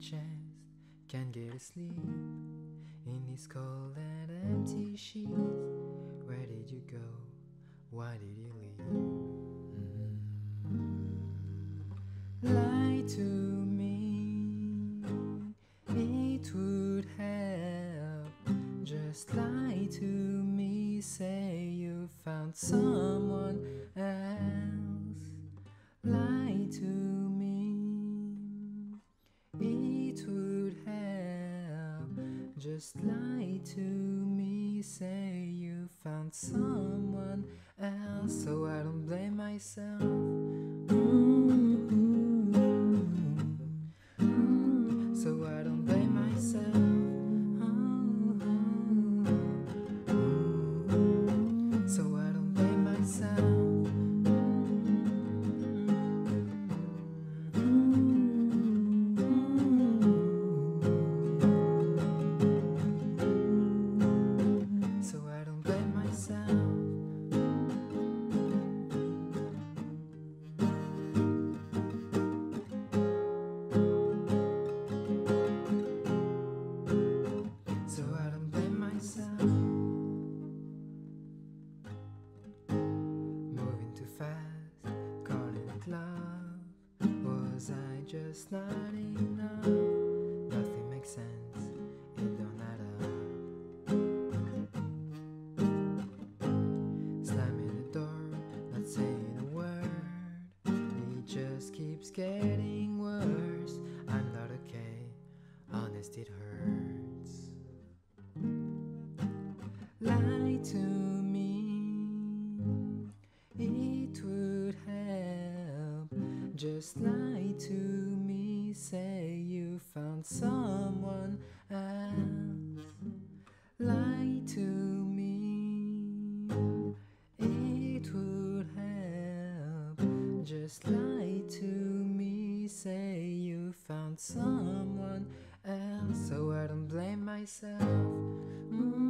chest, can't get a sleep in these cold and empty sheets. Where did you go? Why did you leave? Mm. Lie to me, it would help. Just lie to me, say you found someone else. Just lie to me, say you found someone else, so I don't blame myself. Fast, calling it love. Was I just not enough? Nothing makes sense, it don't add up. Slamming the door, not saying a word. It just keeps getting worse. I'm not okay, honest, it hurts. Just lie to me, say you found someone else. Lie to me, it would help. Just lie to me, say you found someone else, so I don't blame myself. Mm.